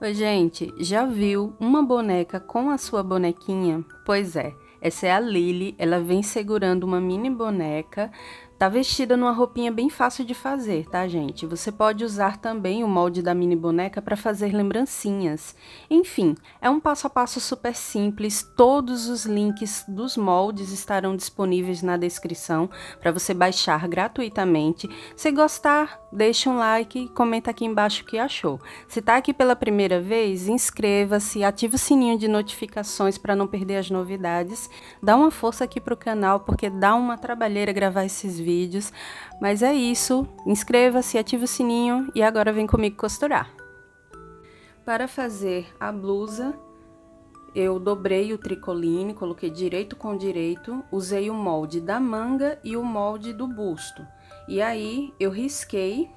Oi, gente, já viu uma boneca com a sua bonequinha? Pois é, essa é a Lily, ela vem segurando uma mini boneca Tá vestida numa roupinha bem fácil de fazer, tá, gente? Você pode usar também o molde da mini boneca para fazer lembrancinhas. Enfim, é um passo a passo super simples. Todos os links dos moldes estarão disponíveis na descrição para você baixar gratuitamente. Se gostar, deixa um like e comenta aqui embaixo o que achou. Se tá aqui pela primeira vez, inscreva-se, ative o sininho de notificações para não perder as novidades. Dá uma força aqui pro canal porque dá uma trabalheira gravar esses vídeos vídeos. Mas é isso, inscreva-se, ative o sininho e agora vem comigo costurar. Para fazer a blusa, eu dobrei o tricoline, coloquei direito com direito, usei o molde da manga e o molde do busto. E aí eu risquei,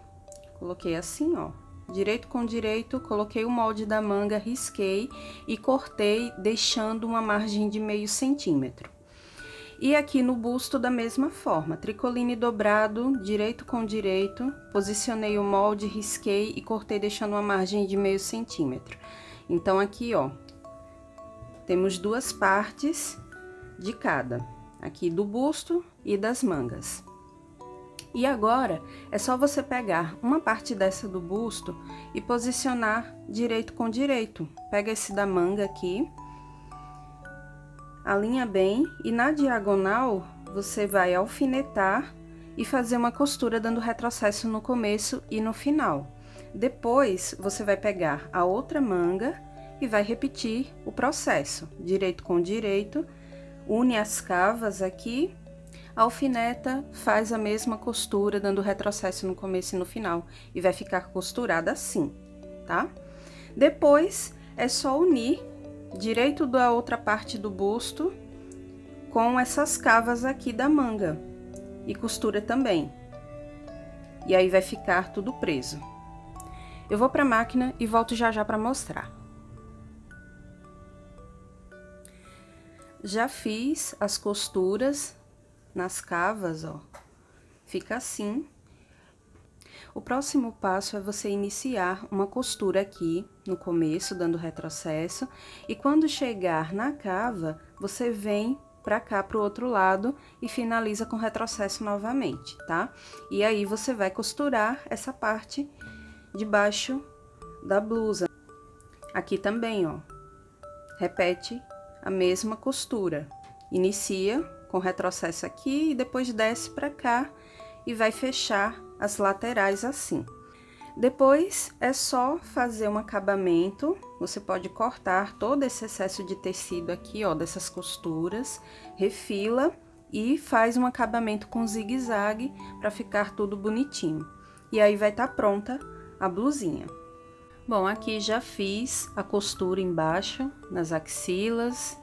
coloquei assim, ó, direito com direito, coloquei o molde da manga, risquei e cortei, deixando uma margem de meio centímetro. E aqui no busto da mesma forma, tricoline dobrado, direito com direito, posicionei o molde, risquei e cortei deixando uma margem de meio centímetro. Então aqui, ó, temos duas partes de cada, aqui do busto e das mangas. E agora, é só você pegar uma parte dessa do busto e posicionar direito com direito. Pega esse da manga aqui alinha bem e na diagonal você vai alfinetar e fazer uma costura dando retrocesso no começo e no final. Depois, você vai pegar a outra manga e vai repetir o processo, direito com direito, une as cavas aqui, alfineta, faz a mesma costura, dando retrocesso no começo e no final, e vai ficar costurada assim, tá? Depois, é só unir direito da outra parte do busto com essas cavas aqui da manga e costura também. E aí vai ficar tudo preso. Eu vou para a máquina e volto já já para mostrar. Já fiz as costuras nas cavas, ó. Fica assim. O próximo passo é você iniciar uma costura aqui no começo, dando retrocesso, e quando chegar na cava, você vem para cá para o outro lado e finaliza com retrocesso novamente, tá? E aí você vai costurar essa parte de baixo da blusa. Aqui também, ó. Repete a mesma costura. Inicia com retrocesso aqui e depois desce para cá e vai fechar as laterais assim. Depois é só fazer um acabamento, você pode cortar todo esse excesso de tecido aqui, ó, dessas costuras, refila e faz um acabamento com zigue-zague para ficar tudo bonitinho. E aí vai estar tá pronta a blusinha. Bom, aqui já fiz a costura embaixo, nas axilas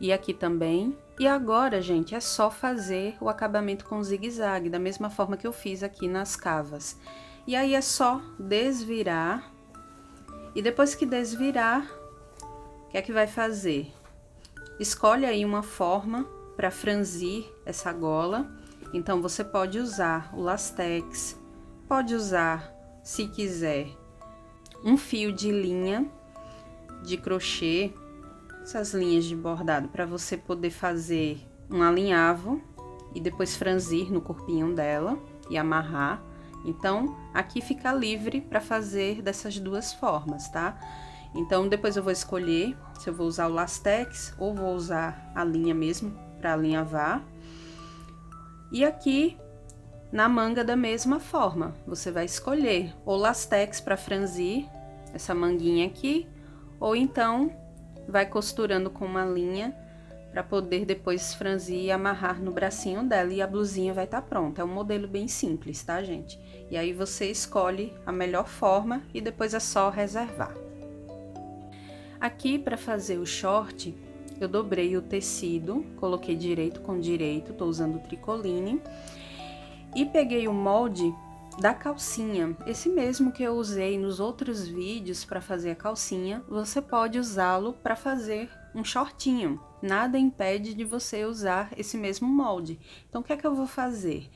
e aqui também. E agora, gente, é só fazer o acabamento com zigue-zague, da mesma forma que eu fiz aqui nas cavas. E aí é só desvirar. E depois que desvirar, o que é que vai fazer? Escolhe aí uma forma para franzir essa gola. Então, você pode usar o lastex, pode usar, se quiser, um fio de linha de crochê essas linhas de bordado para você poder fazer um alinhavo e depois franzir no corpinho dela e amarrar. Então, aqui fica livre para fazer dessas duas formas, tá? Então, depois eu vou escolher se eu vou usar o lastex ou vou usar a linha mesmo para alinhavar. E aqui, na manga da mesma forma, você vai escolher o lastex para franzir essa manguinha aqui, ou então vai costurando com uma linha para poder depois franzir e amarrar no bracinho dela e a blusinha vai estar tá pronta. É um modelo bem simples, tá, gente? E aí você escolhe a melhor forma e depois é só reservar. Aqui para fazer o short, eu dobrei o tecido, coloquei direito com direito, tô usando tricoline e peguei o molde da calcinha. Esse mesmo que eu usei nos outros vídeos para fazer a calcinha, você pode usá-lo para fazer um shortinho. Nada impede de você usar esse mesmo molde. Então, o que é que eu vou fazer?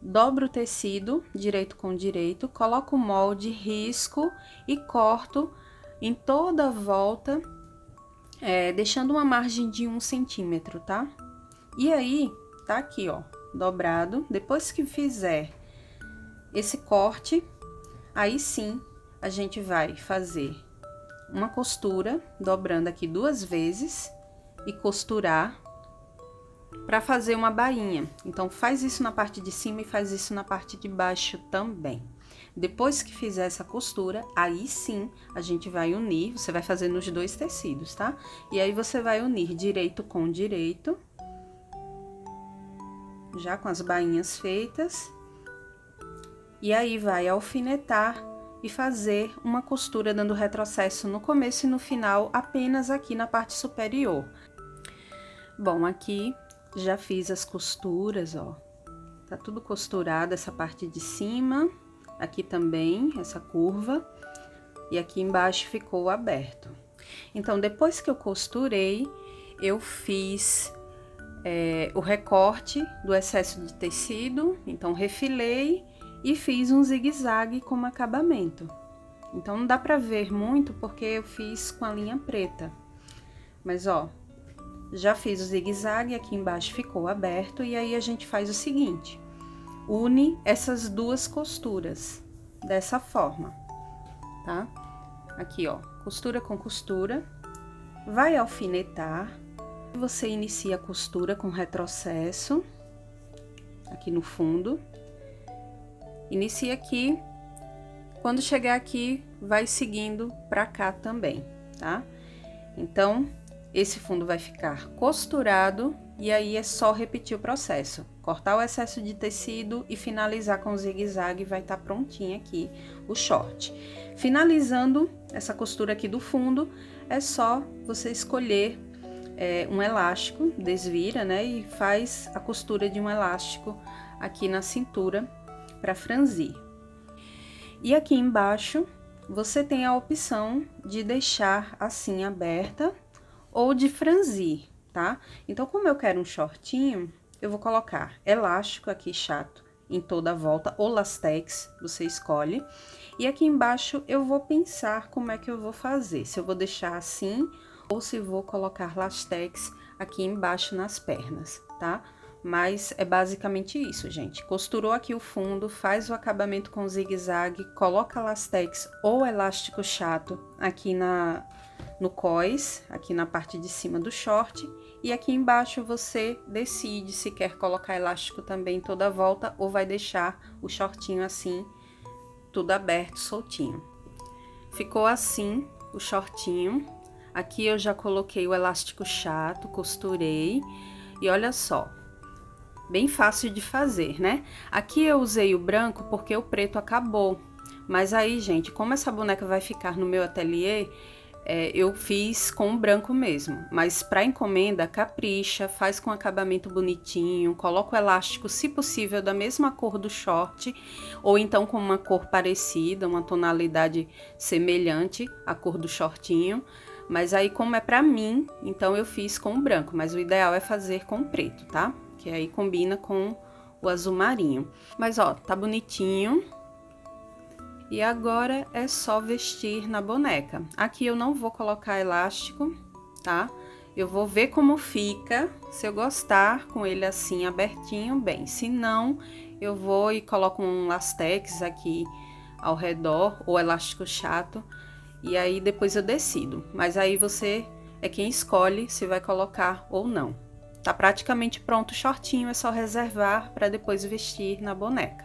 Dobro o tecido, direito com direito, coloco o molde, risco e corto em toda a volta, é, deixando uma margem de um centímetro, tá? E aí, tá aqui, ó, dobrado. Depois que fizer esse corte, aí sim a gente vai fazer uma costura, dobrando aqui duas vezes e costurar para fazer uma bainha. Então, faz isso na parte de cima e faz isso na parte de baixo também. Depois que fizer essa costura, aí sim a gente vai unir, você vai fazer nos dois tecidos, tá? E aí você vai unir direito com direito, já com as bainhas feitas. E aí vai alfinetar e fazer uma costura dando retrocesso no começo e no final, apenas aqui na parte superior. Bom, aqui já fiz as costuras, ó. Tá tudo costurado essa parte de cima aqui também, essa curva, e aqui embaixo ficou aberto. Então, depois que eu costurei, eu fiz é, o recorte do excesso de tecido, então refilei e fiz um zigue-zague como acabamento. Então, não dá pra ver muito porque eu fiz com a linha preta. Mas, ó, já fiz o zigue-zague, aqui embaixo ficou aberto, e aí a gente faz o seguinte une essas duas costuras dessa forma, tá? Aqui, ó, costura com costura, vai alfinetar, você inicia a costura com retrocesso, aqui no fundo, inicia aqui, quando chegar aqui, vai seguindo pra cá também, tá? Então, esse fundo vai ficar costurado e aí é só repetir o processo. Cortar o excesso de tecido e finalizar com zigue-zague, vai estar tá prontinho aqui o short. Finalizando essa costura aqui do fundo, é só você escolher é, um elástico, desvira, né? E faz a costura de um elástico aqui na cintura para franzir. E aqui embaixo, você tem a opção de deixar assim aberta ou de franzir, tá? Então, como eu quero um shortinho, eu vou colocar elástico aqui chato em toda a volta, ou lastex, você escolhe. E aqui embaixo eu vou pensar como é que eu vou fazer, se eu vou deixar assim ou se vou colocar lastex aqui embaixo nas pernas, tá? Mas é basicamente isso, gente. Costurou aqui o fundo, faz o acabamento com zigue-zague, coloca lastex ou elástico chato aqui na, no cós, aqui na parte de cima do short, e aqui embaixo você decide se quer colocar elástico também toda a volta ou vai deixar o shortinho assim, tudo aberto, soltinho. Ficou assim o shortinho. Aqui eu já coloquei o elástico chato, costurei e olha só, bem fácil de fazer, né? Aqui eu usei o branco porque o preto acabou. Mas aí, gente, como essa boneca vai ficar no meu ateliê, é, eu fiz com branco mesmo, mas para encomenda, capricha, faz com acabamento bonitinho, coloca o elástico, se possível, da mesma cor do short, ou então com uma cor parecida, uma tonalidade semelhante à cor do shortinho. Mas aí, como é para mim, então eu fiz com branco, mas o ideal é fazer com preto, tá? Que aí combina com o azul marinho. Mas ó, tá bonitinho, e agora é só vestir na boneca. Aqui eu não vou colocar elástico, tá? Eu vou ver como fica, se eu gostar com ele assim abertinho, bem. Se não, eu vou e coloco um lastex aqui ao redor, ou elástico chato, e aí depois eu decido. Mas aí você é quem escolhe se vai colocar ou não. Tá praticamente pronto o shortinho, é só reservar para depois vestir na boneca.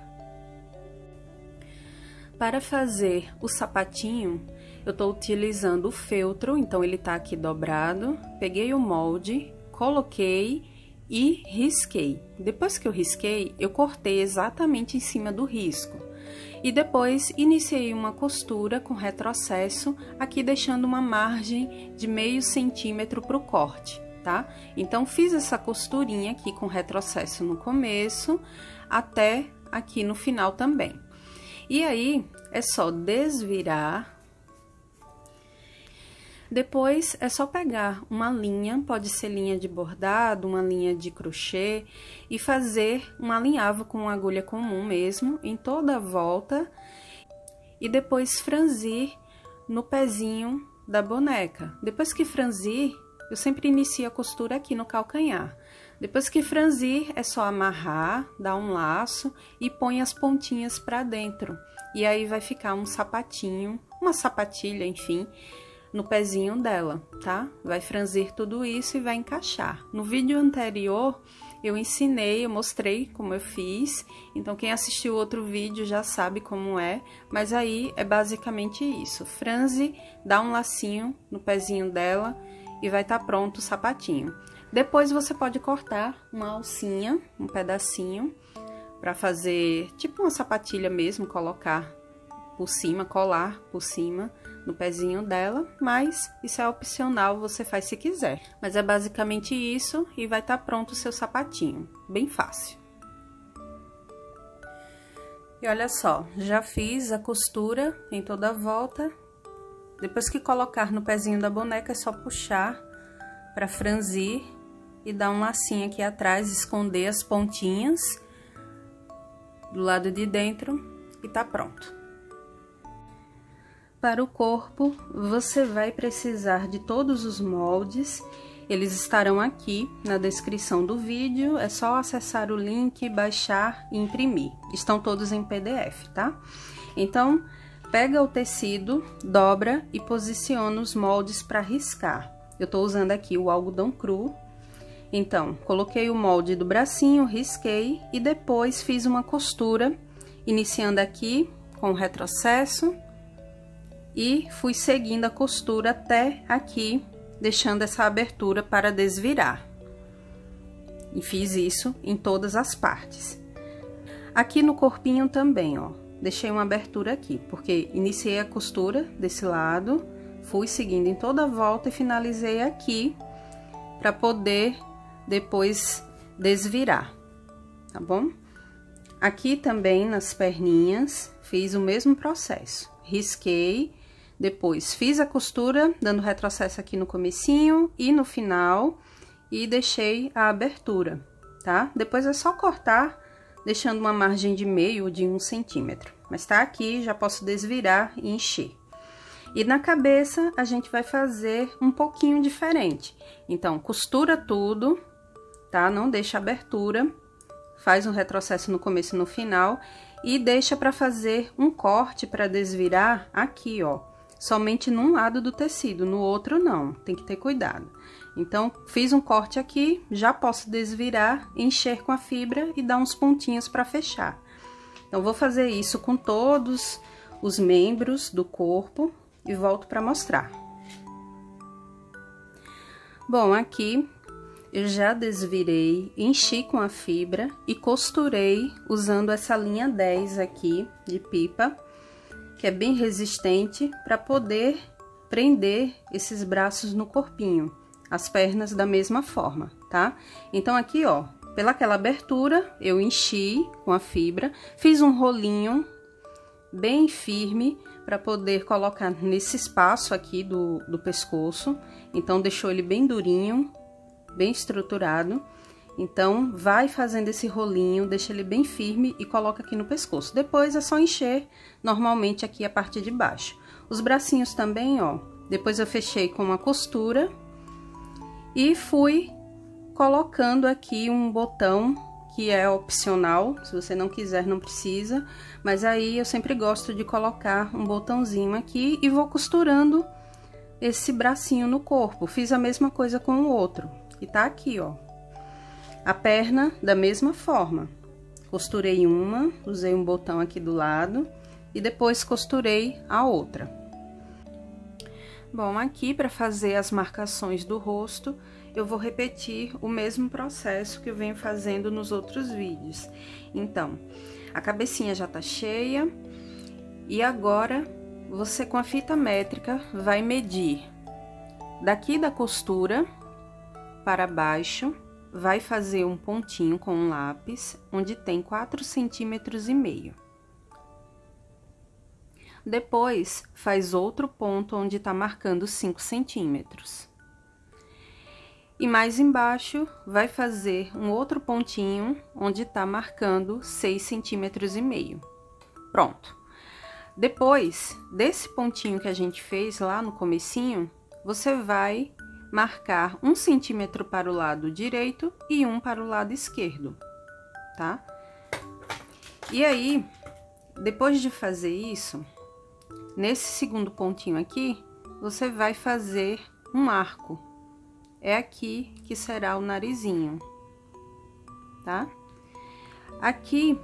Para fazer o sapatinho, eu estou utilizando o feltro, então ele tá aqui dobrado. Peguei o molde, coloquei e risquei. Depois que eu risquei, eu cortei exatamente em cima do risco. E depois iniciei uma costura com retrocesso, aqui deixando uma margem de meio centímetro para o corte, tá? Então, fiz essa costurinha aqui com retrocesso no começo, até aqui no final também. E aí, é só desvirar. Depois, é só pegar uma linha, pode ser linha de bordado, uma linha de crochê, e fazer um alinhavo com uma agulha comum mesmo, em toda a volta, e depois franzir no pezinho da boneca. Depois que franzir, eu sempre inicio a costura aqui no calcanhar. Depois que franzir, é só amarrar, dar um laço e põe as pontinhas para dentro. E aí vai ficar um sapatinho, uma sapatilha, enfim, no pezinho dela, tá? Vai franzir tudo isso e vai encaixar. No vídeo anterior, eu ensinei, eu mostrei como eu fiz, então quem assistiu outro vídeo já sabe como é, mas aí é basicamente isso. Franze, dá um lacinho no pezinho dela e vai estar tá pronto o sapatinho. Depois você pode cortar uma alcinha, um pedacinho, para fazer tipo uma sapatilha mesmo, colocar por cima, colar por cima no pezinho dela, mas isso é opcional, você faz se quiser. Mas é basicamente isso e vai estar tá pronto o seu sapatinho, bem fácil. E olha só, já fiz a costura em toda a volta. Depois que colocar no pezinho da boneca, é só puxar para franzir e dar um lacinho aqui atrás, esconder as pontinhas do lado de dentro e tá pronto. Para o corpo, você vai precisar de todos os moldes, eles estarão aqui na descrição do vídeo, é só acessar o link, baixar e imprimir. Estão todos em PDF, tá? Então, pega o tecido, dobra e posiciona os moldes para riscar. Eu tô usando aqui o algodão cru. Então, coloquei o molde do bracinho, risquei e depois fiz uma costura, iniciando aqui com o retrocesso e fui seguindo a costura até aqui, deixando essa abertura para desvirar. E fiz isso em todas as partes. Aqui no corpinho também, ó, deixei uma abertura aqui, porque iniciei a costura desse lado, fui seguindo em toda a volta e finalizei aqui para poder depois desvirar, tá bom? Aqui também nas perninhas fiz o mesmo processo, risquei depois, fiz a costura, dando retrocesso aqui no comecinho e no final, e deixei a abertura, tá? Depois é só cortar, deixando uma margem de meio de um centímetro. Mas tá aqui, já posso desvirar e encher. E na cabeça, a gente vai fazer um pouquinho diferente. Então, costura tudo, tá? Não deixa abertura, faz um retrocesso no começo e no final, e deixa para fazer um corte para desvirar aqui, ó somente num lado do tecido, no outro não, tem que ter cuidado. Então, fiz um corte aqui, já posso desvirar, encher com a fibra e dar uns pontinhos para fechar. Então, vou fazer isso com todos os membros do corpo e volto para mostrar. Bom, aqui eu já desvirei, enchi com a fibra e costurei usando essa linha 10 aqui de pipa que é bem resistente para poder prender esses braços no corpinho, as pernas da mesma forma, tá? Então aqui, ó, pelaquela abertura, eu enchi com a fibra, fiz um rolinho bem firme para poder colocar nesse espaço aqui do, do pescoço. Então, deixou ele bem durinho, bem estruturado. Então, vai fazendo esse rolinho, deixa ele bem firme e coloca aqui no pescoço. Depois é só encher normalmente aqui a parte de baixo. Os bracinhos também, ó, depois eu fechei com uma costura e fui colocando aqui um botão que é opcional, se você não quiser não precisa, mas aí eu sempre gosto de colocar um botãozinho aqui e vou costurando esse bracinho no corpo. Fiz a mesma coisa com o outro, que tá aqui, ó, a perna, da mesma forma. Costurei uma, usei um botão aqui do lado e depois costurei a outra. Bom, aqui para fazer as marcações do rosto, eu vou repetir o mesmo processo que eu venho fazendo nos outros vídeos. Então, a cabecinha já tá cheia e agora você com a fita métrica vai medir daqui da costura para baixo vai fazer um pontinho com um lápis, onde tem quatro centímetros e meio. Depois, faz outro ponto onde está marcando 5 centímetros. E mais embaixo, vai fazer um outro pontinho onde está marcando 6 centímetros e meio. Pronto. Depois desse pontinho que a gente fez lá no comecinho, você vai marcar um centímetro para o lado direito e um para o lado esquerdo, tá? E aí, depois de fazer isso, nesse segundo pontinho aqui, você vai fazer um arco. É aqui que será o narizinho, tá? Aqui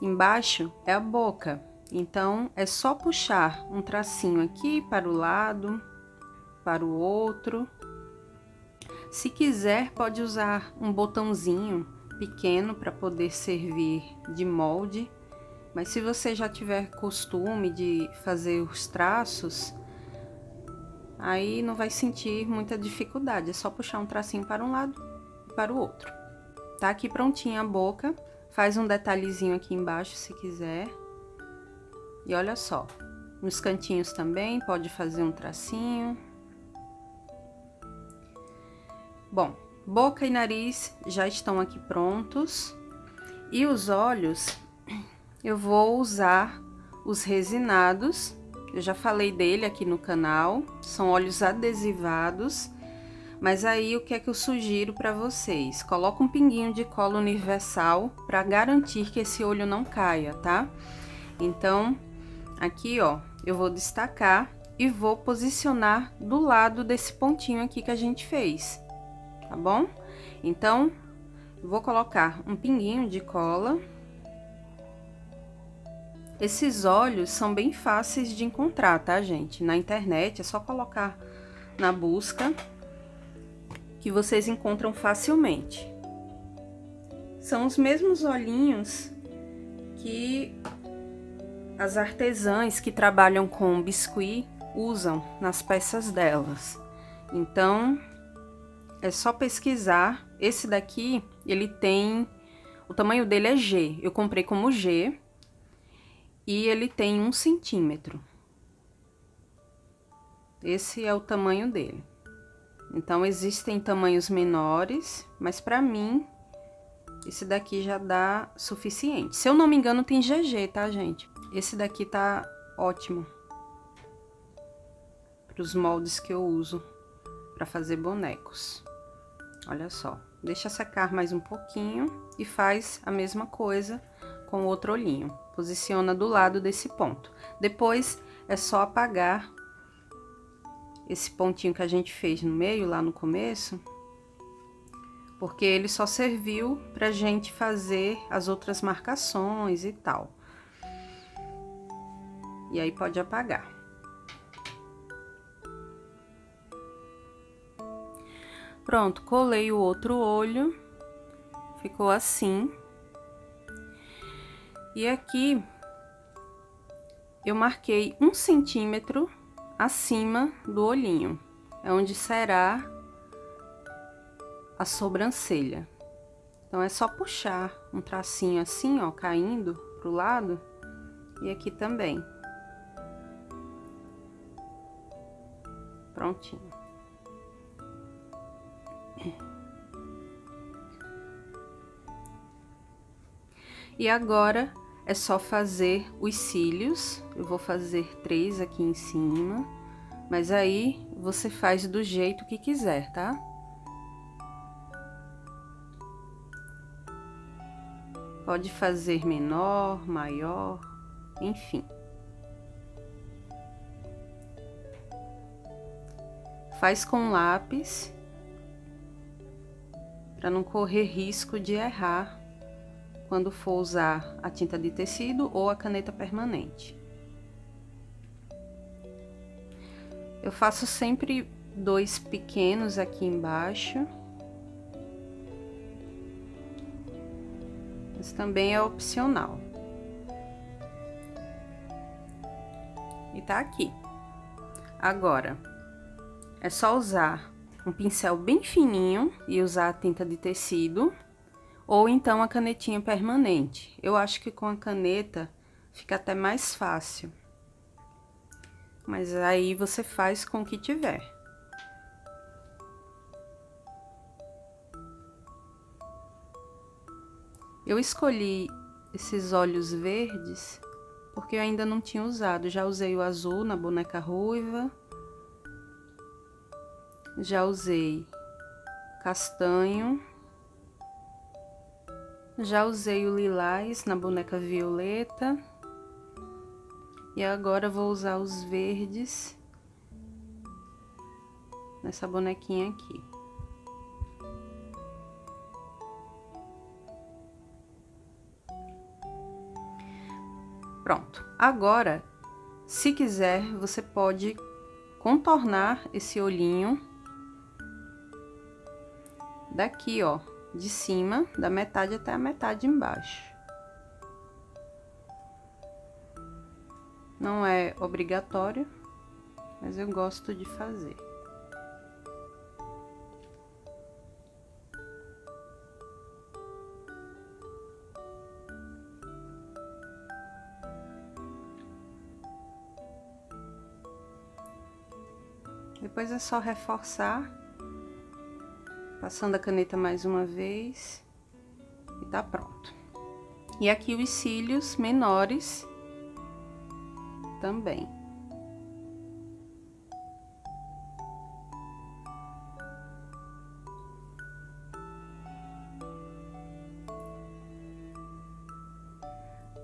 embaixo é a boca, então é só puxar um tracinho aqui para o lado, para o outro. Se quiser, pode usar um botãozinho pequeno para poder servir de molde, mas se você já tiver costume de fazer os traços, aí não vai sentir muita dificuldade, é só puxar um tracinho para um lado e para o outro. Tá aqui prontinha a boca, faz um detalhezinho aqui embaixo se quiser. E olha só, nos cantinhos também pode fazer um tracinho. Bom, boca e nariz já estão aqui prontos. E os olhos, eu vou usar os resinados. Eu já falei dele aqui no canal. São olhos adesivados. Mas aí o que é que eu sugiro para vocês? Coloca um pinguinho de cola universal para garantir que esse olho não caia, tá? Então, aqui ó, eu vou destacar e vou posicionar do lado desse pontinho aqui que a gente fez tá bom? Então, vou colocar um pinguinho de cola. Esses olhos são bem fáceis de encontrar, tá, gente? Na internet, é só colocar na busca que vocês encontram facilmente. São os mesmos olhinhos que as artesãs que trabalham com biscuit usam nas peças delas. Então, é só pesquisar. Esse daqui, ele tem... O tamanho dele é G. Eu comprei como G. E ele tem um centímetro. Esse é o tamanho dele. Então, existem tamanhos menores, mas para mim, esse daqui já dá suficiente. Se eu não me engano, tem GG, tá, gente? Esse daqui tá ótimo. Para os moldes que eu uso para fazer bonecos. Olha só, deixa secar mais um pouquinho e faz a mesma coisa com o outro olhinho. Posiciona do lado desse ponto. Depois é só apagar esse pontinho que a gente fez no meio, lá no começo, porque ele só serviu pra gente fazer as outras marcações e tal. E aí pode apagar. Pronto, colei o outro olho, ficou assim. E aqui eu marquei um centímetro acima do olhinho, é onde será a sobrancelha. Então é só puxar um tracinho assim, ó, caindo pro lado, e aqui também. Prontinho. E agora é só fazer os cílios. Eu vou fazer três aqui em cima, mas aí você faz do jeito que quiser, tá? Pode fazer menor, maior, enfim. Faz com lápis para não correr risco de errar quando for usar a tinta de tecido ou a caneta permanente. Eu faço sempre dois pequenos aqui embaixo. Mas também é opcional. E tá aqui. Agora, é só usar um pincel bem fininho e usar a tinta de tecido ou então a canetinha permanente. Eu acho que com a caneta fica até mais fácil. Mas aí você faz com o que tiver. Eu escolhi esses olhos verdes porque eu ainda não tinha usado. Já usei o azul na boneca ruiva. Já usei castanho. Já usei o lilás na boneca violeta. E agora vou usar os verdes nessa bonequinha aqui. Pronto. Agora, se quiser, você pode contornar esse olhinho daqui, ó, de cima, da metade até a metade embaixo. Não é obrigatório, mas eu gosto de fazer. Depois é só reforçar, passando a caneta mais uma vez e tá pronto. E aqui os cílios menores também.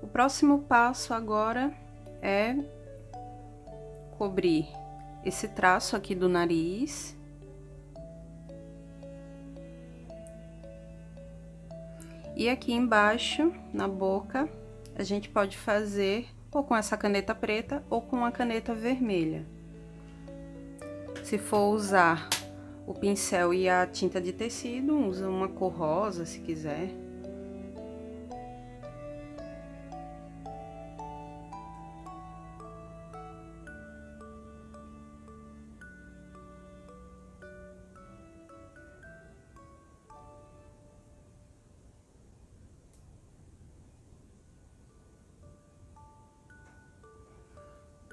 O próximo passo agora é cobrir esse traço aqui do nariz. E aqui embaixo, na boca, a gente pode fazer ou com essa caneta preta ou com a caneta vermelha. Se for usar o pincel e a tinta de tecido, usa uma cor rosa se quiser.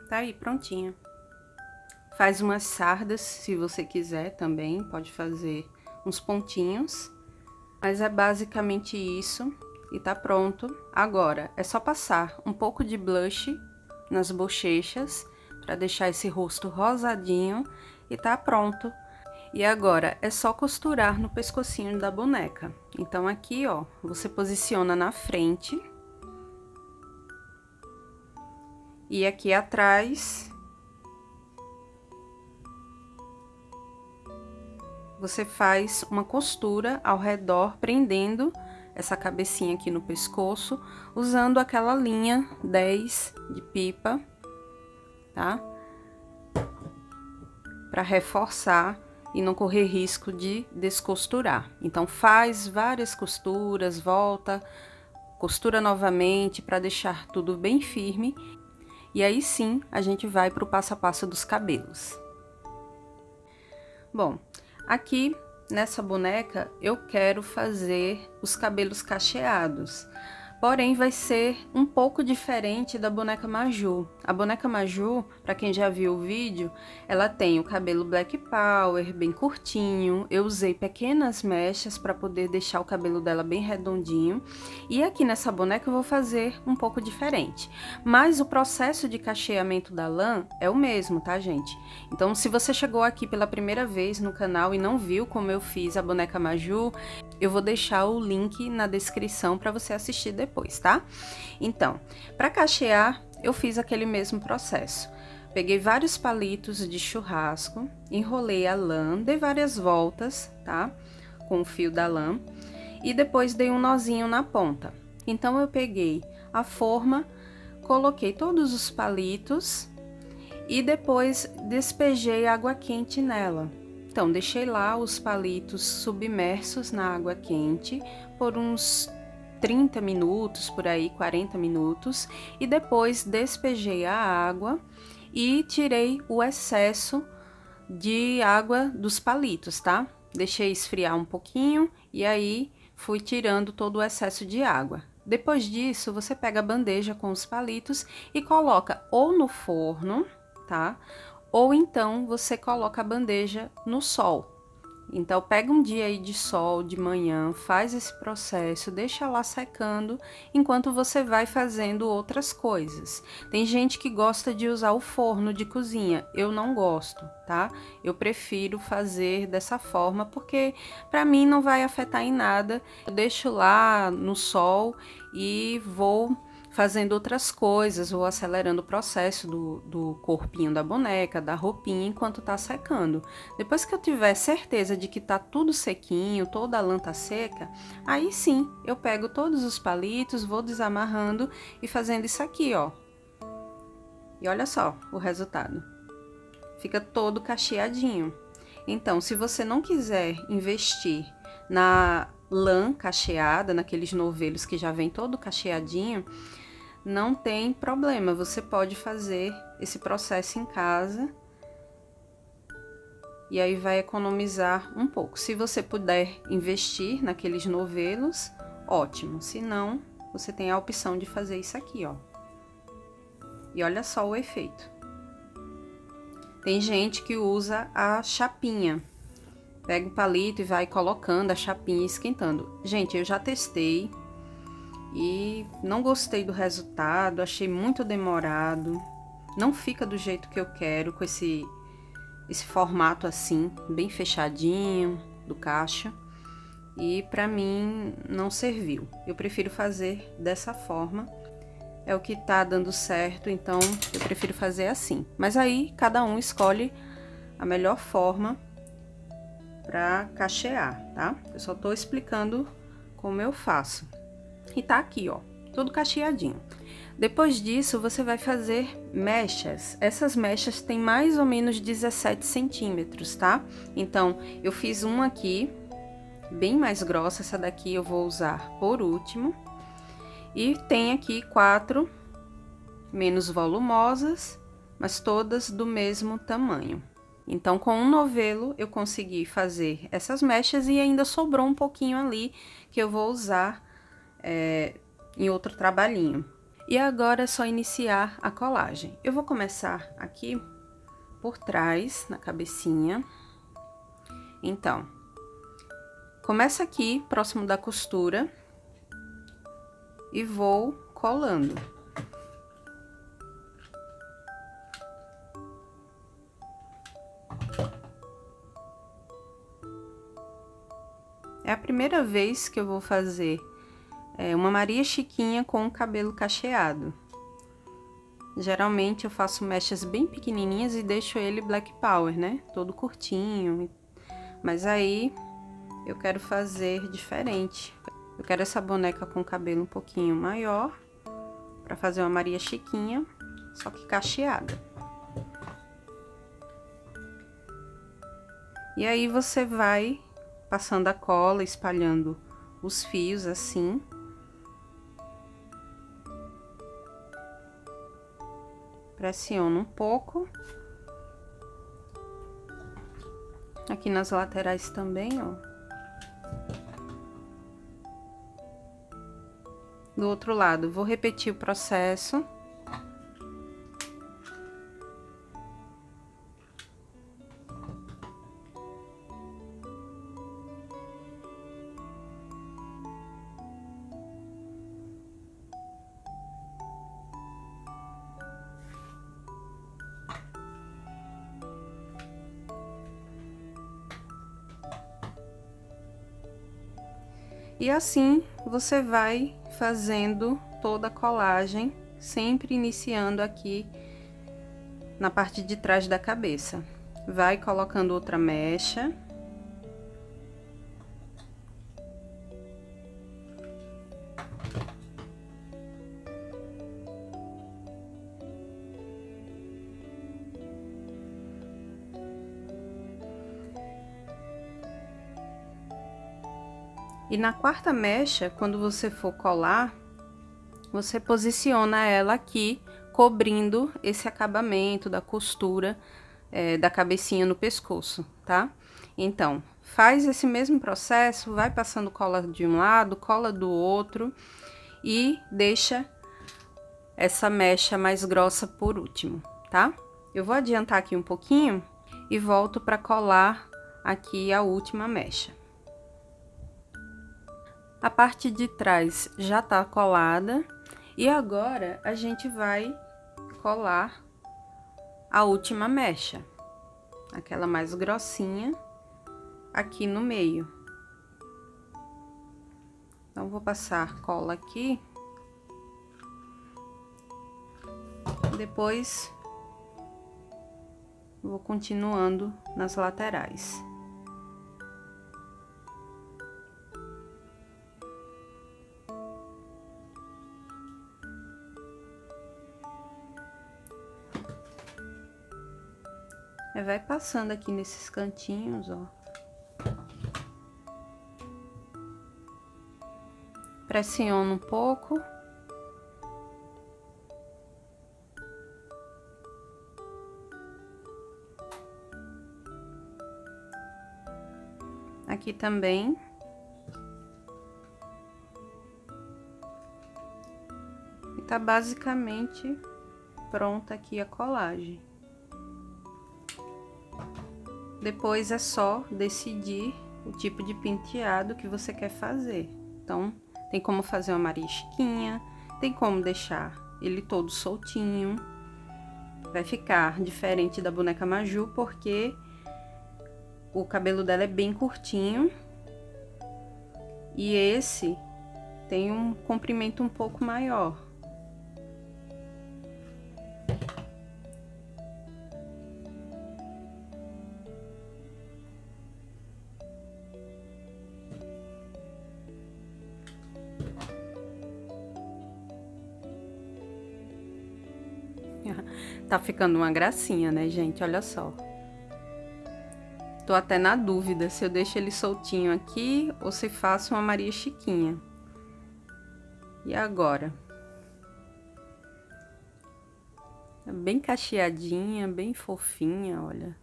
Tá aí, prontinha. Faz umas sardas, se você quiser também, pode fazer uns pontinhos. Mas é basicamente isso e tá pronto. Agora, é só passar um pouco de blush nas bochechas para deixar esse rosto rosadinho e tá pronto. E agora, é só costurar no pescocinho da boneca. Então aqui, ó, você posiciona na frente e aqui atrás você faz uma costura ao redor, prendendo essa cabecinha aqui no pescoço, usando aquela linha 10 de pipa, tá? Para reforçar e não correr risco de descosturar. Então, faz várias costuras, volta, costura novamente para deixar tudo bem firme e aí sim a gente vai para o passo a passo dos cabelos. Bom, aqui nessa boneca eu quero fazer os cabelos cacheados porém vai ser um pouco diferente da boneca Maju. A boneca Maju, para quem já viu o vídeo, ela tem o cabelo black power, bem curtinho. Eu usei pequenas mechas para poder deixar o cabelo dela bem redondinho. E aqui nessa boneca eu vou fazer um pouco diferente. Mas o processo de cacheamento da lã é o mesmo, tá, gente? Então, se você chegou aqui pela primeira vez no canal e não viu como eu fiz a boneca Maju, eu vou deixar o link na descrição para você assistir depois, tá? Então, para cachear, eu fiz aquele mesmo processo. Peguei vários palitos de churrasco, enrolei a lã, dei várias voltas, tá? Com o fio da lã e depois dei um nozinho na ponta. Então, eu peguei a forma, coloquei todos os palitos e depois despejei água quente nela. Então, deixei lá os palitos submersos na água quente por uns 30 minutos, por aí 40 minutos, e depois despejei a água e tirei o excesso de água dos palitos, tá? Deixei esfriar um pouquinho e aí fui tirando todo o excesso de água. Depois disso, você pega a bandeja com os palitos e coloca ou no forno, tá? Ou então você coloca a bandeja no sol. Então, pega um dia aí de sol de manhã, faz esse processo, deixa lá secando enquanto você vai fazendo outras coisas. Tem gente que gosta de usar o forno de cozinha, eu não gosto, tá? Eu prefiro fazer dessa forma porque para mim não vai afetar em nada. Eu deixo lá no sol e vou fazendo outras coisas, ou acelerando o processo do, do corpinho da boneca, da roupinha, enquanto tá secando. Depois que eu tiver certeza de que tá tudo sequinho, toda a lã tá seca, aí sim eu pego todos os palitos, vou desamarrando e fazendo isso aqui, ó. E olha só o resultado. Fica todo cacheadinho. Então, se você não quiser investir na lã cacheada, naqueles novelos que já vem todo cacheadinho, não tem problema, você pode fazer esse processo em casa e aí vai economizar um pouco. Se você puder investir naqueles novelos, ótimo. Se não, você tem a opção de fazer isso aqui, ó. E olha só o efeito. Tem gente que usa a chapinha. Pega o palito e vai colocando a chapinha esquentando. Gente, eu já testei e não gostei do resultado, achei muito demorado. Não fica do jeito que eu quero com esse esse formato assim, bem fechadinho do caixa. E para mim não serviu. Eu prefiro fazer dessa forma. É o que tá dando certo, então eu prefiro fazer assim. Mas aí cada um escolhe a melhor forma para cachear, tá? Eu só tô explicando como eu faço e tá aqui, ó, todo cacheadinho. Depois disso, você vai fazer mechas. Essas mechas têm mais ou menos 17 centímetros, tá? Então, eu fiz uma aqui, bem mais grossa, essa daqui eu vou usar por último. E tem aqui quatro menos volumosas, mas todas do mesmo tamanho. Então, com um novelo, eu consegui fazer essas mechas e ainda sobrou um pouquinho ali que eu vou usar é, em outro trabalhinho. E agora é só iniciar a colagem. Eu vou começar aqui por trás, na cabecinha. Então, começa aqui, próximo da costura, e vou colando. É a primeira vez que eu vou fazer é uma Maria Chiquinha com o cabelo cacheado. Geralmente eu faço mechas bem pequenininhas e deixo ele black power, né? Todo curtinho. Mas aí eu quero fazer diferente. Eu quero essa boneca com cabelo um pouquinho maior para fazer uma Maria Chiquinha, só que cacheada. E aí você vai passando a cola, espalhando os fios assim. Pressiono um pouco. Aqui nas laterais também, ó. Do outro lado, vou repetir o processo. E assim você vai fazendo toda a colagem, sempre iniciando aqui na parte de trás da cabeça. Vai colocando outra mecha. E na quarta mecha, quando você for colar, você posiciona ela aqui, cobrindo esse acabamento da costura é, da cabecinha no pescoço, tá? Então, faz esse mesmo processo, vai passando cola de um lado, cola do outro e deixa essa mecha mais grossa por último, tá? Eu vou adiantar aqui um pouquinho e volto para colar aqui a última mecha. A parte de trás já tá colada e agora a gente vai colar a última mecha, aquela mais grossinha, aqui no meio. Então, vou passar cola aqui. Depois, vou continuando nas laterais. Vai passando aqui nesses cantinhos, ó. Pressiona um pouco. Aqui também. E tá basicamente pronta aqui a colagem. Depois é só decidir o tipo de penteado que você quer fazer. Então, tem como fazer uma Maria Chiquinha, tem como deixar ele todo soltinho. Vai ficar diferente da boneca Maju, porque o cabelo dela é bem curtinho. E esse tem um comprimento um pouco maior. Tá ficando uma gracinha, né, gente? Olha só. Tô até na dúvida se eu deixo ele soltinho aqui ou se faço uma Maria Chiquinha. E agora? É bem cacheadinha, bem fofinha, olha.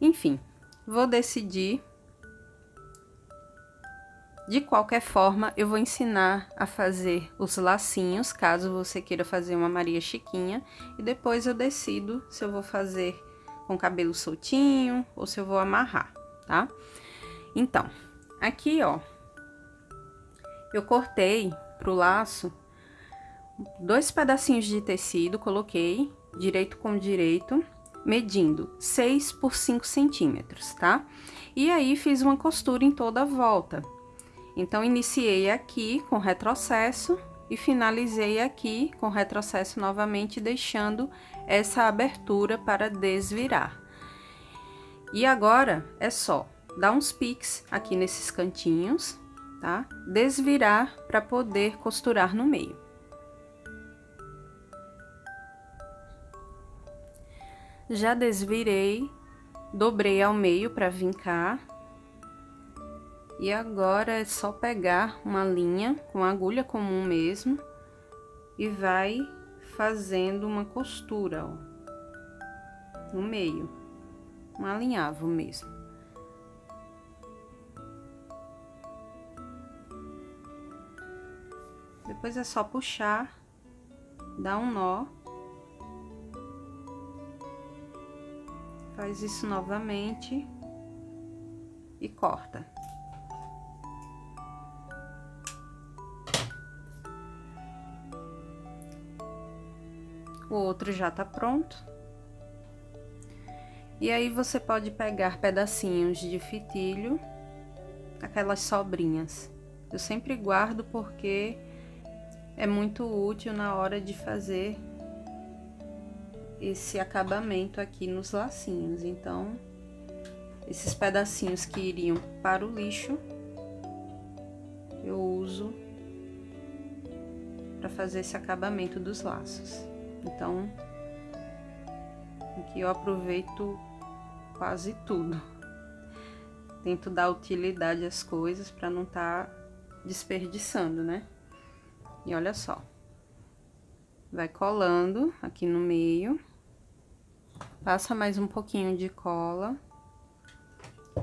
Enfim, vou decidir de qualquer forma, eu vou ensinar a fazer os lacinhos, caso você queira fazer uma Maria Chiquinha, e depois eu decido se eu vou fazer com cabelo soltinho ou se eu vou amarrar, tá? Então, aqui, ó, eu cortei pro laço dois pedacinhos de tecido, coloquei direito com direito, medindo 6 por 5 centímetros, tá? E aí, fiz uma costura em toda a volta. Então, iniciei aqui com retrocesso e finalizei aqui com retrocesso novamente, deixando essa abertura para desvirar. E agora é só dar uns piques aqui nesses cantinhos, tá? Desvirar para poder costurar no meio. Já desvirei, dobrei ao meio para vincar e agora é só pegar uma linha com agulha comum mesmo e vai fazendo uma costura, ó, no meio, um alinhavo mesmo. Depois é só puxar, dar um nó. Faz isso novamente e corta. O outro já tá pronto. E aí você pode pegar pedacinhos de fitilho, aquelas sobrinhas. Eu sempre guardo porque é muito útil na hora de fazer esse acabamento aqui nos lacinhos. Então, esses pedacinhos que iriam para o lixo, eu uso para fazer esse acabamento dos laços. Então, aqui eu aproveito quase tudo. Tento dar utilidade às coisas para não estar tá desperdiçando, né? E olha só. Vai colando aqui no meio. Passa mais um pouquinho de cola.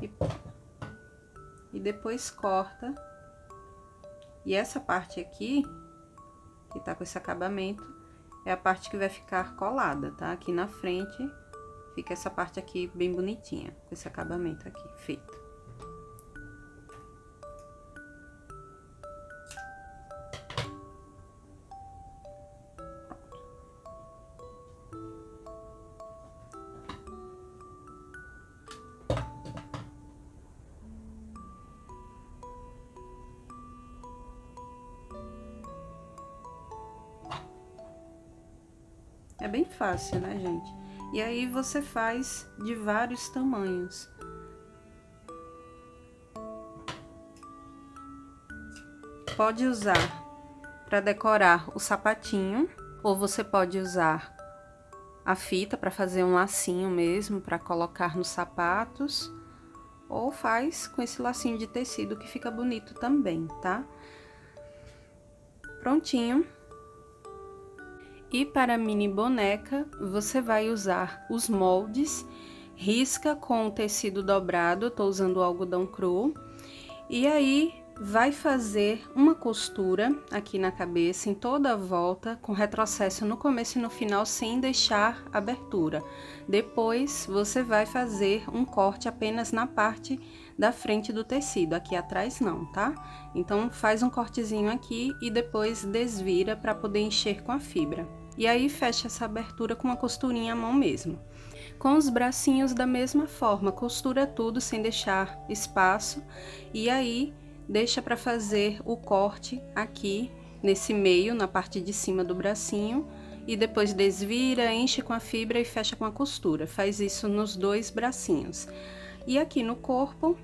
E, e depois corta. E essa parte aqui, que tá com esse acabamento, é a parte que vai ficar colada, tá? Aqui na frente Fica essa parte aqui bem bonitinha, com esse acabamento aqui feito. Fácil, né, gente? E aí você faz de vários tamanhos. Pode usar para decorar o sapatinho, ou você pode usar a fita para fazer um lacinho mesmo, para colocar nos sapatos, ou faz com esse lacinho de tecido que fica bonito também, tá? Prontinho. E para a mini boneca, você vai usar os moldes, risca com o tecido dobrado, tô usando algodão cru, e aí vai fazer uma costura aqui na cabeça, em toda a volta, com retrocesso no começo e no final, sem deixar abertura. Depois, você vai fazer um corte apenas na parte da frente do tecido, aqui atrás não, tá? Então, faz um cortezinho aqui e depois desvira para poder encher com a fibra. E aí fecha essa abertura com uma costurinha à mão mesmo. Com os bracinhos da mesma forma, costura tudo sem deixar espaço e aí deixa para fazer o corte aqui nesse meio, na parte de cima do bracinho e depois desvira, enche com a fibra e fecha com a costura. Faz isso nos dois bracinhos. E aqui no corpo,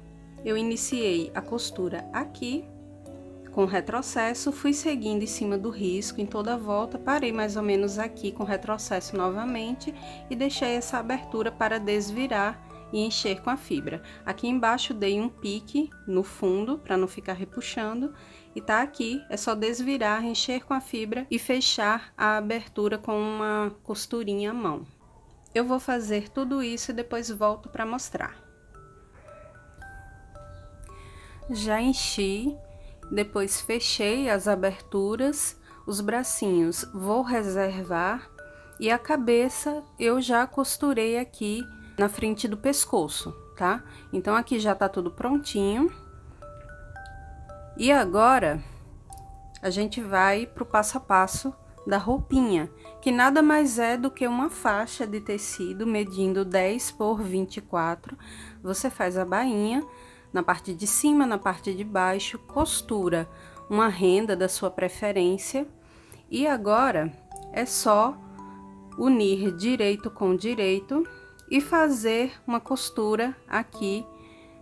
eu iniciei a costura aqui com retrocesso, fui seguindo em cima do risco em toda a volta, parei mais ou menos aqui com retrocesso novamente e deixei essa abertura para desvirar e encher com a fibra. Aqui embaixo dei um pique no fundo para não ficar repuxando e tá aqui, é só desvirar, encher com a fibra e fechar a abertura com uma costurinha à mão. Eu vou fazer tudo isso e depois volto para mostrar. Já enchi depois fechei as aberturas, os bracinhos vou reservar e a cabeça eu já costurei aqui na frente do pescoço, tá? Então aqui já tá tudo prontinho. E agora a gente vai pro passo a passo da roupinha, que nada mais é do que uma faixa de tecido medindo 10 por 24. Você faz a bainha, na parte de cima, na parte de baixo, costura uma renda da sua preferência. E agora é só unir direito com direito e fazer uma costura aqui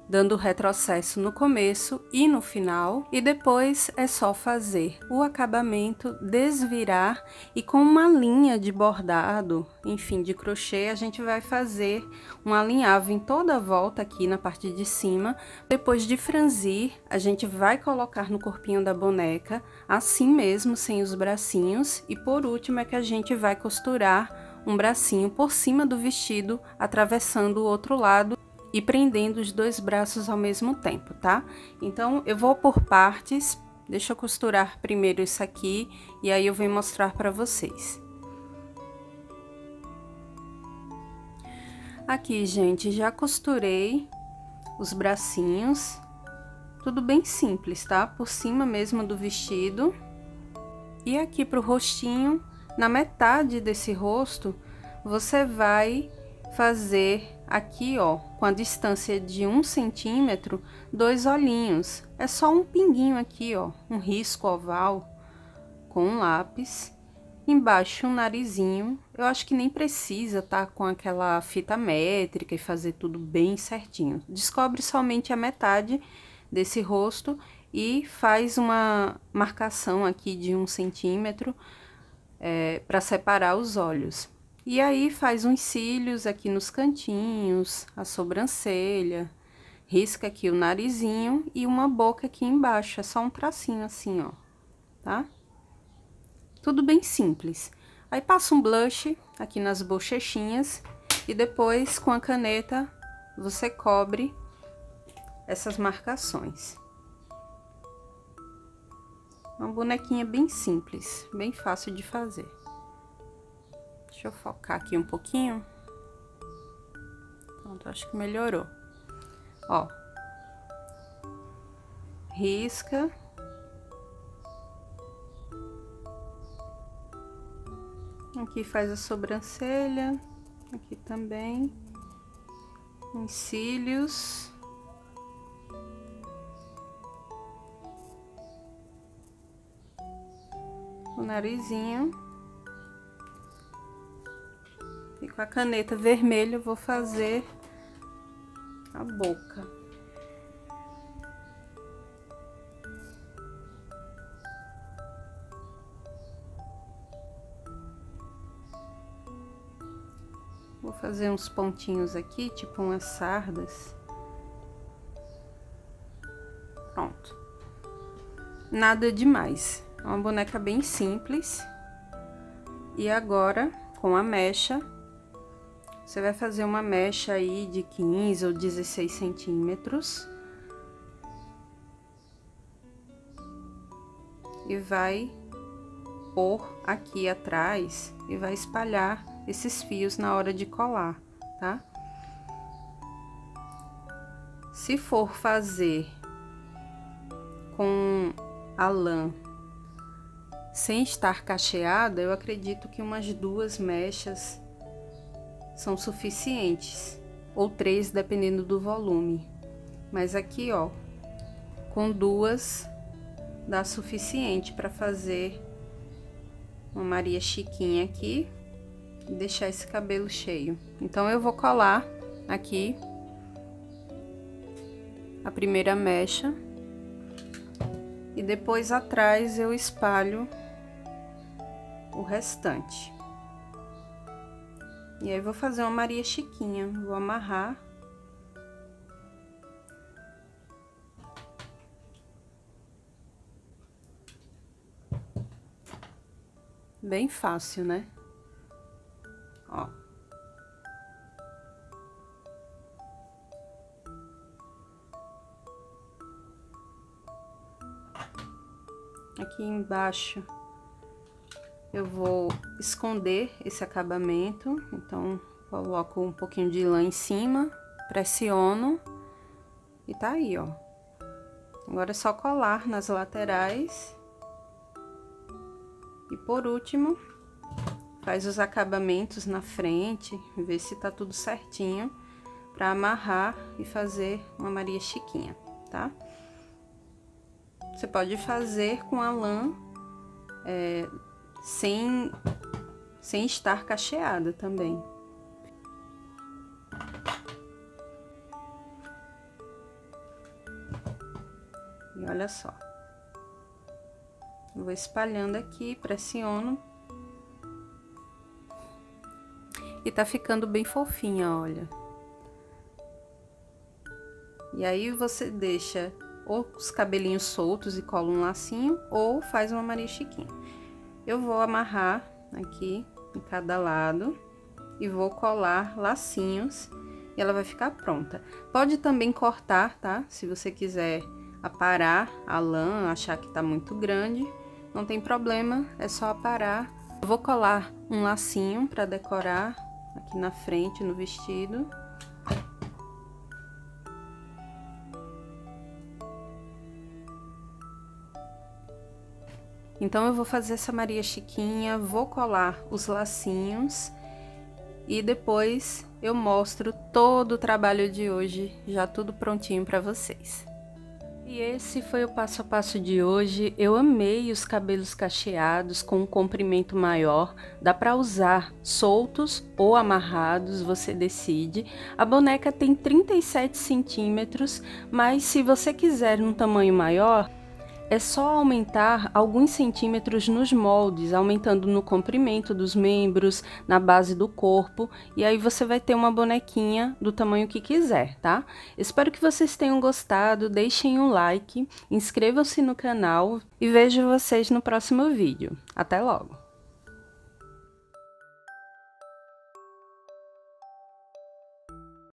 dando retrocesso no começo e no final, e depois é só fazer. O acabamento, desvirar e com uma linha de bordado, enfim, de crochê, a gente vai fazer um alinhavo em toda a volta aqui na parte de cima. Depois de franzir, a gente vai colocar no corpinho da boneca, assim mesmo, sem os bracinhos, e por último é que a gente vai costurar um bracinho por cima do vestido, atravessando o outro lado e prendendo os dois braços ao mesmo tempo, tá? Então, eu vou por partes, deixa eu costurar primeiro isso aqui e aí eu venho mostrar para vocês. Aqui, gente, já costurei os bracinhos, tudo bem simples, tá? Por cima mesmo do vestido. E aqui pro rostinho, na metade desse rosto, você vai fazer aqui, ó, com a distância de um centímetro, dois olhinhos. É só um pinguinho aqui, ó, um risco oval com um lápis. Embaixo um narizinho. Eu acho que nem precisa tá com aquela fita métrica e fazer tudo bem certinho. Descobre somente a metade desse rosto e faz uma marcação aqui de um centímetro é, para separar os olhos. E aí faz uns cílios aqui nos cantinhos, a sobrancelha, risca aqui o narizinho e uma boca aqui embaixo, é só um tracinho assim, ó, tá? Tudo bem simples. Aí passa um blush aqui nas bochechinhas e depois com a caneta você cobre essas marcações. Uma bonequinha bem simples, bem fácil de fazer. Deixa eu focar aqui um pouquinho. Pronto, acho que melhorou. Ó. Risca. Aqui faz a sobrancelha. Aqui também. Os cílios. O narizinho. E com a caneta vermelha eu vou fazer a boca. Vou fazer uns pontinhos aqui, tipo umas sardas. Pronto. Nada demais. É uma boneca bem simples. E agora, com a mecha, você vai fazer uma mecha aí de 15 ou 16 centímetros. E vai pôr aqui atrás e vai espalhar esses fios na hora de colar, tá? Se for fazer com a lã sem estar cacheada, eu acredito que umas duas mechas são suficientes, ou três, dependendo do volume. Mas aqui, ó, com duas dá suficiente para fazer uma Maria Chiquinha aqui e deixar esse cabelo cheio. Então, eu vou colar aqui a primeira mecha e depois atrás eu espalho o restante. E aí, vou fazer uma Maria Chiquinha. Vou amarrar. Bem fácil, né? Ó. Aqui embaixo eu vou esconder esse acabamento, então coloco um pouquinho de lã em cima, pressiono e tá aí, ó. Agora é só colar nas laterais. E por último, faz os acabamentos na frente, ver se tá tudo certinho, para amarrar e fazer uma Maria Chiquinha, tá? Você pode fazer com a lã é, sem, sem estar cacheada também. E olha só. vou espalhando aqui, pressiono. E tá ficando bem fofinha, olha. E aí você deixa ou os cabelinhos soltos e cola um lacinho, ou faz uma Maria Chiquinha. Eu vou amarrar aqui em cada lado e vou colar lacinhos e ela vai ficar pronta. Pode também cortar, tá? Se você quiser aparar a lã, achar que tá muito grande, não tem problema, é só aparar. Eu vou colar um lacinho para decorar aqui na frente no vestido. Então, eu vou fazer essa Maria Chiquinha, vou colar os lacinhos e depois eu mostro todo o trabalho de hoje, já tudo prontinho para vocês. E esse foi o passo a passo de hoje. Eu amei os cabelos cacheados com um comprimento maior. Dá para usar soltos ou amarrados, você decide. A boneca tem 37 centímetros, mas se você quiser um tamanho maior, é só aumentar alguns centímetros nos moldes, aumentando no comprimento dos membros, na base do corpo, e aí você vai ter uma bonequinha do tamanho que quiser, tá? Espero que vocês tenham gostado, deixem um like, inscrevam-se no canal e vejo vocês no próximo vídeo. Até logo!